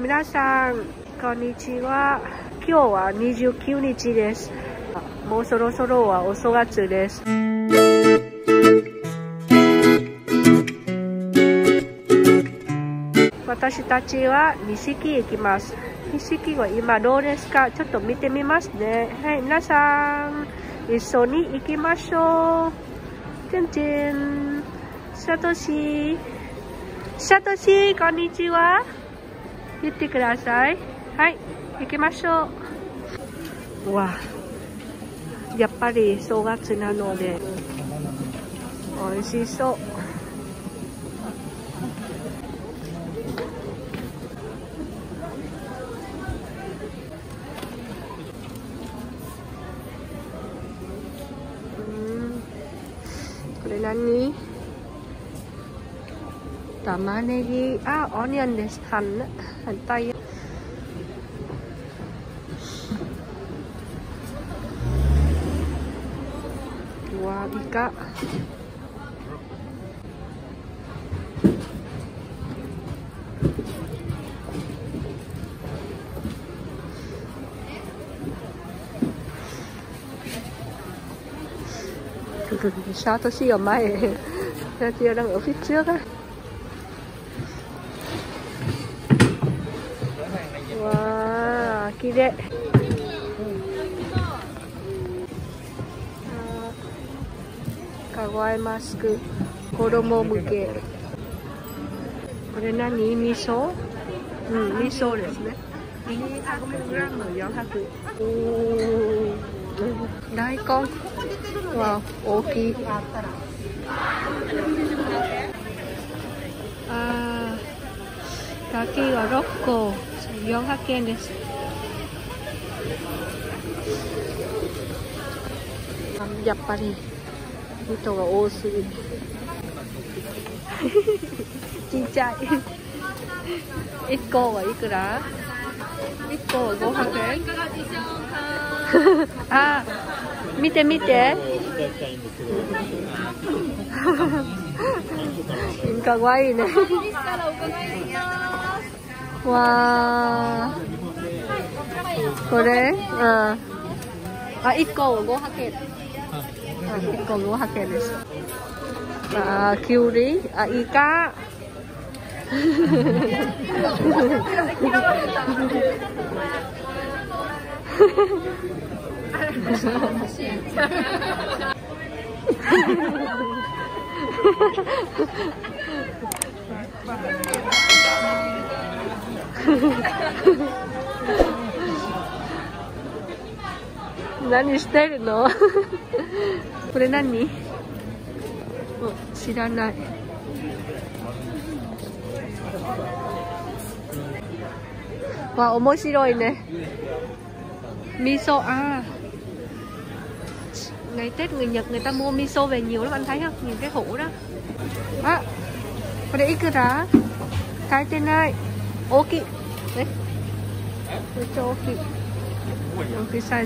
皆さん、こんにちは。今日は29日です。もうそろそろはお正月です。私たちは錦行きます。錦は今どうですか？ちょっと見てみますね。はい、皆さん、一緒に行きましょう。てんてん。サトシ。サトシ、こんにちは。言ってください。はい、行きましょうう。わやっぱり正月なので、美味しそう。これ何？玉ねぎ。あオニオンです反対わびかートシーは前。シ。Wow kỳ đệ かわいマスク子供向け。これ何？味噌？うん味噌ですね。200グラム400おお大根は大きい。あー。柿は6個。400円ですやっぱり人が多すぎちっちゃい。1個はいくら ?1 個は500円？あ見て見て。かわいいねわー。これ？うんあ1個500円 cái con lúa hạt này à, kêu đi à, y cá 何してるのこれ何知らないわ面白いね味噌à ngày Tết người Nhật người ta mua miso về nhiều lắm anh thấy không nhìn cái hũ đó à có để cái đó cái tên này ok đấy cho ok ok size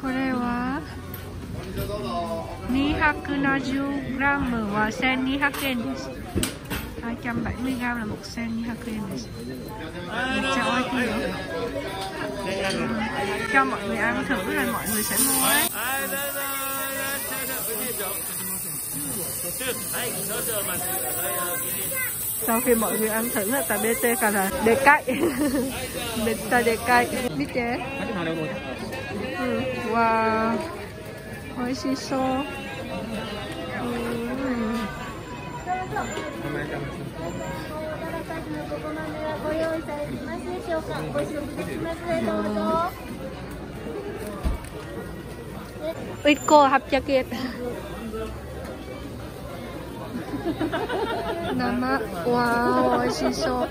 これは 270g は1200円です。270g là một sen như kia này. Chào ai kia. Cho mọi người ăn thử rồi mọi người sẽ mua sau khi mọi người ăn thử là ta bê cả là để cay bê ta đề cay biết chế ừ, wow. Hơi xì xô. ご用意されていますでしょうか。ご試食でますでどうぞ。1個800円。生、わー、美味しそう。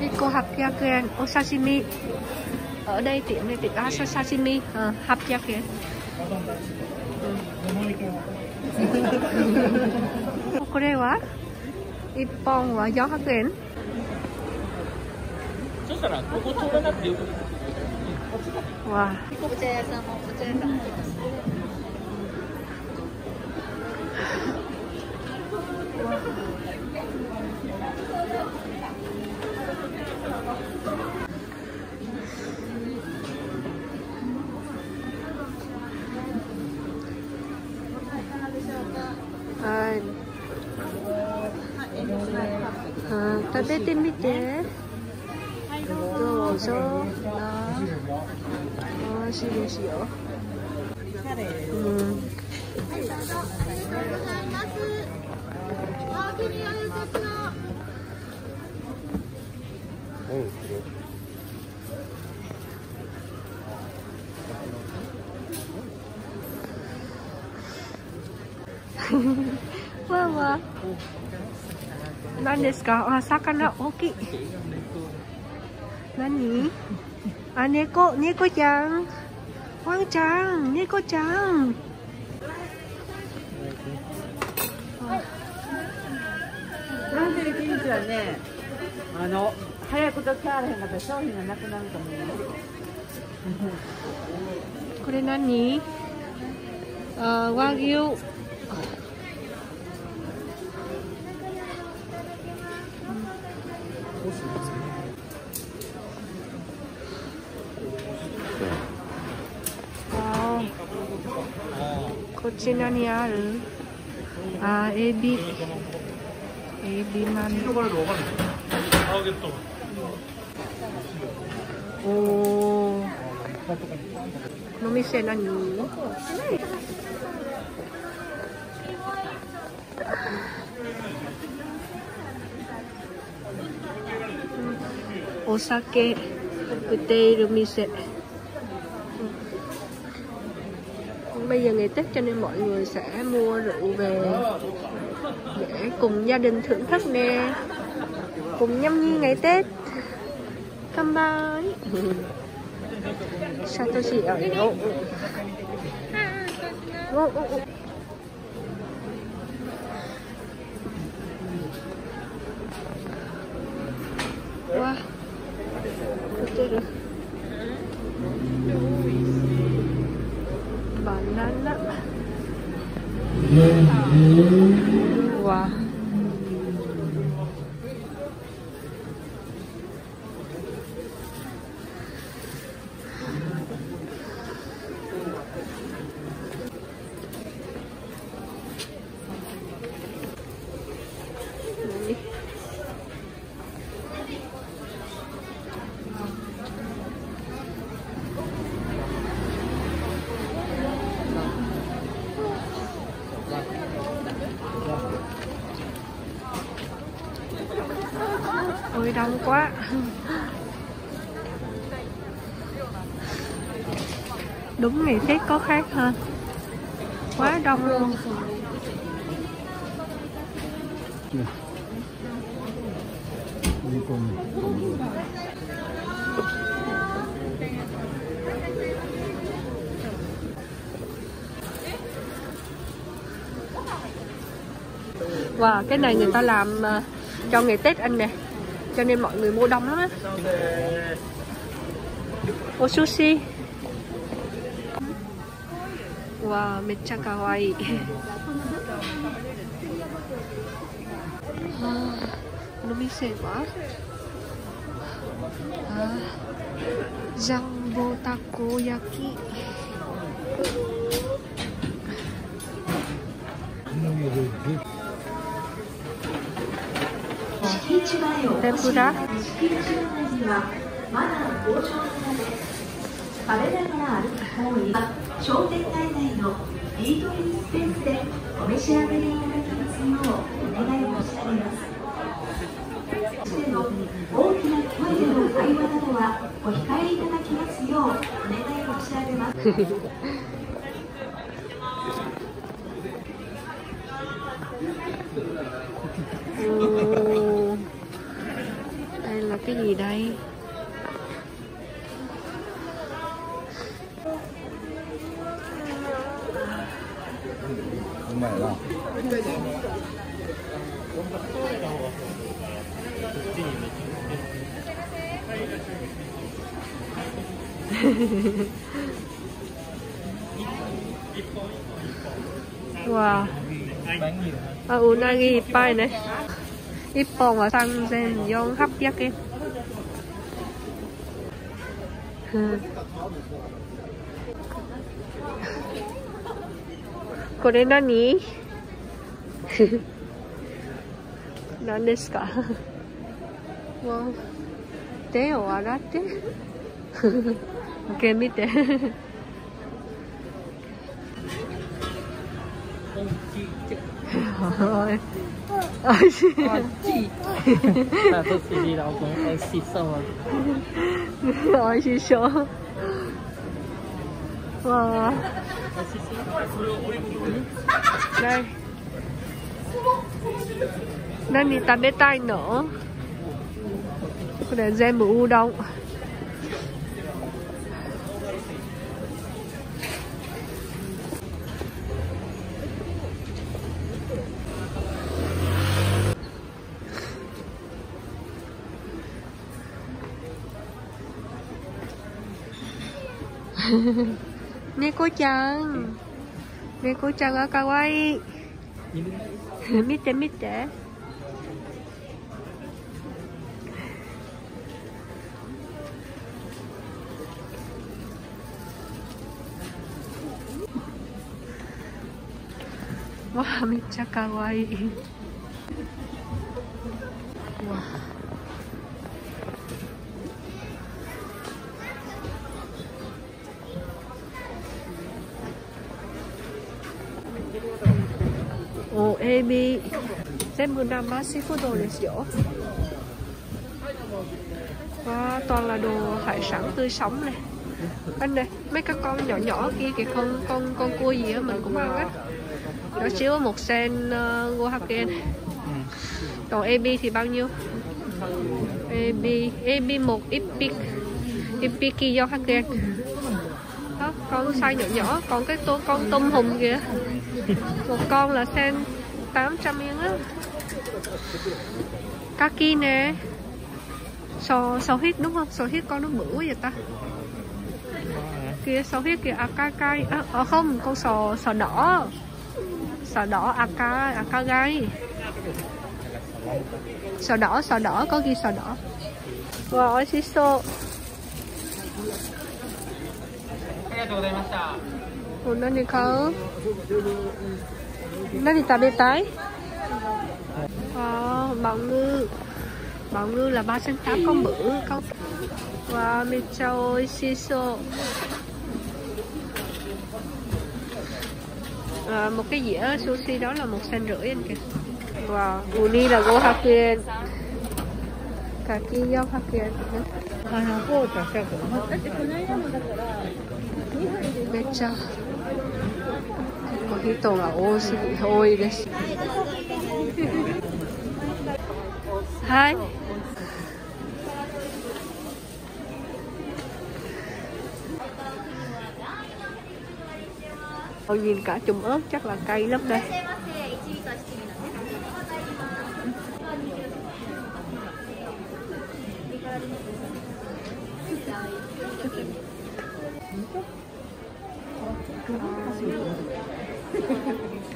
1個800円、お刺身。ở đây tiệm này tiệm sashimi 800 yên. これは？一本は400円。そしたらここ通らなくてよくわあ。お茶屋さんもお茶屋さん。も食べてみて。どうぞ。な。美味しいですよ。うん。うんわん何ですか？あ、魚？大きい。何？あ、猫、猫ちゃん。ワンちゃん、猫ちゃん。ランジェリーキムチはね、あの、早くときあらへんかったら商品がなくなると思います。これ何？あ、和牛。こちらにあるあエビ。エビマンおおの店何？お酒。売っている店 bây giờ ngày Tết cho nên mọi người sẽ mua rượu về để cùng gia đình thưởng thức nè. Cùng nhâm nhi ngày Tết. Kanpai Satoshi ở đâu Wow. Betul. banana wah ôi quá. Đúng ngày tết có khác hơn quá đông luôn. Wow, cái này người ta làm ờ, cho ngày Tết anh nè cho nên mọi người mua đông lắm á. Ô, sushi. Wow mecha kawaii nó bị xệ quá. Jumbo takoyaki 天ぷら食べながら歩く行為は商店街内のイートインスペースでお召し上がりいただきますようお願い申し上げますしての大きな声での会話などはお控えいただきますようお願い申し上げます Ồ, đây là cái gì đây? Không phải đâu wow ờ, ở unagi pai này. 一本は300400円ふこれ何？何ですか？もう手を洗って？受け見て。ơi. Oggi Tanto si dirà come si sono Oggi show Wow. Đây. Đây mình tắm đến tay nữa. Để xem một u đông 猫ちゃん。猫ちゃんがかわい。い 見て見て。わあめっちゃかわいい全部生シーフードですよ Wow, toàn là đồ hải sản tươi sống này Anh này, mấy cái con nhỏ nhỏ kia kìa con con con cua gì á mình cũng ăn á Nhỏ xíu một sen uh, Oaxacan Còn AB thì bao nhiêu? AB, AB một Epic Epic Oaxacan Đó, con size nhỏ nhỏ Còn cái tô, con tôm hùm kìa một con là sen 800 yên á kaki nè. Sò sò huyết đúng không? Sò huyết con nó bự quá vậy ta? Kia sò huyết kìa akagai à, à, không con sò sò đỏ. Sò đỏ aka akagai sò đỏ sò đỏ có ghi sò đỏ. Wow ôi xí xô ủa nó đi khấu nó đi tạm biệt tái. いました。お何買う何食べたいà, bào ngư bào ngư là 3 tám con bự con và wow, micho shiso à, một cái dĩa sushi đó là một sen rưỡi anh kìa wow uni là gohaken kaki yohaken めっちゃ結構人が多すぎ多いです はい。Ôi nhìn cả chùm ớt chắc là cay lắm đây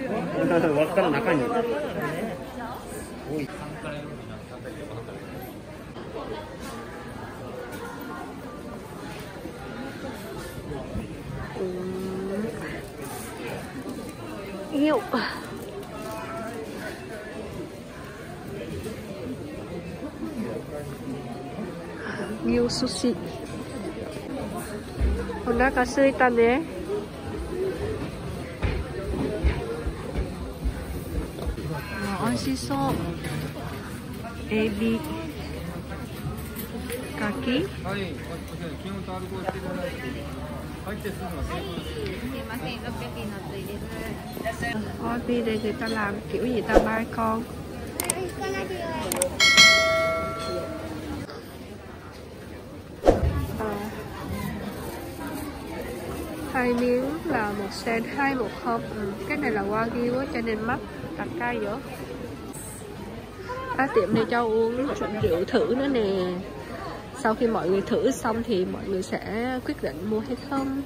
Vâng, vâng, vâng, vâng, げよ。うミオ寿司お腹すいたね。美味しそう。エビ。カキ。はい、入ってすぐの成功です。Ôi đây người ta làm kiểu gì ta ba con. À, hai miếng là một sen hai một không ừ. cái này là wagyu á cho nên mắc đặt cay nữa à, tiệm này cho uống rượu thử nữa nè. Sau khi mọi người thử xong thì mọi người sẽ quyết định mua hay không.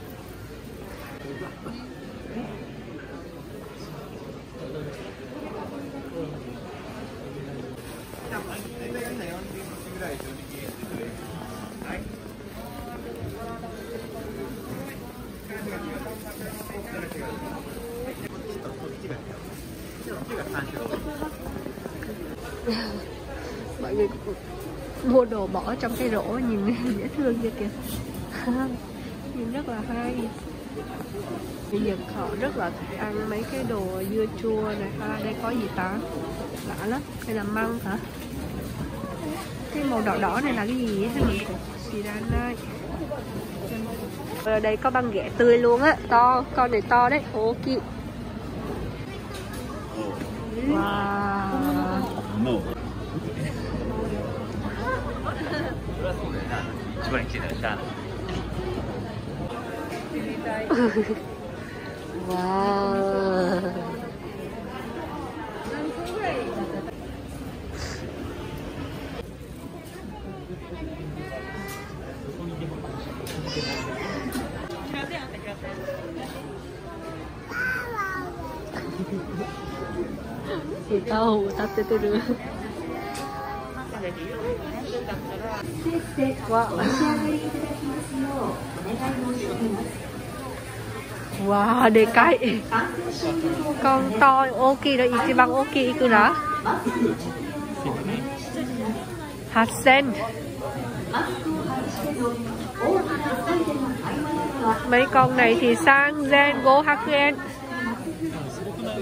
Mọi người mua đồ bỏ trong cái rổ, nhìn dễ thương như kìa. Nhìn rất là hay. Bây giờ họ rất là thích ăn mấy cái đồ dưa chua này ha. Đây có gì ta? Lạ lắm. Đây là măng hả? màu đỏ đỏ này là cái gì ấy hả Shiranai ở đây có băng ghẹ tươi luôn á to con này to đấy ô kỵ wow もう一番綺麗だしゃ wow đề cái 感染症予防 con to ok đó ichiban ok cứ đó マスクの着用をお願いしています hạt sen マスクを外しての大きな声での会話などは mấy con này thì sang gen go haken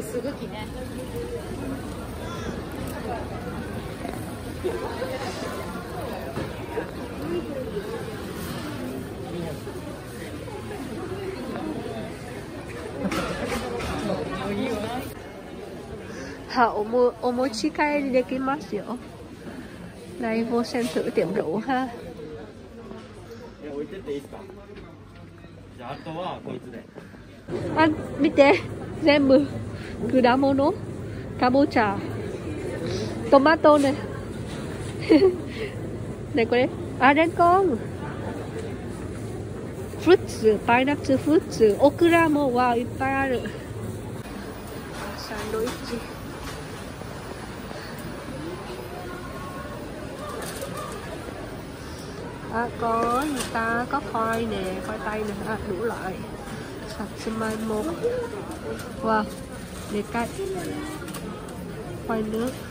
とすぐきね。はおもお持ち帰りできますよ。点。っ。あ見て全部。Kudamo no Kabocha Tomato này. Này có đấy À đen con. Fruits, pineapple fruits. Okura mo wow, ippai Sandwich À, có người ta có khoai nè, khoai tây nè, à, đủ loại. Sashimi một Wow. dekat. Toilet